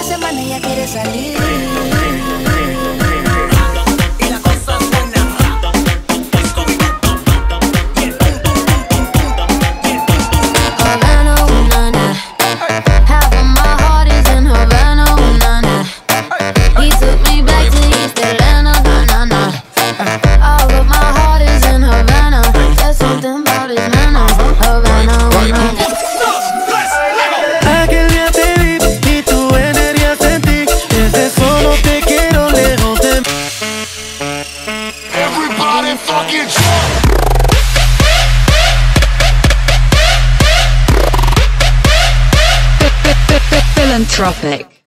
esta semana ya quiere salir. Fucking! Philanthropic.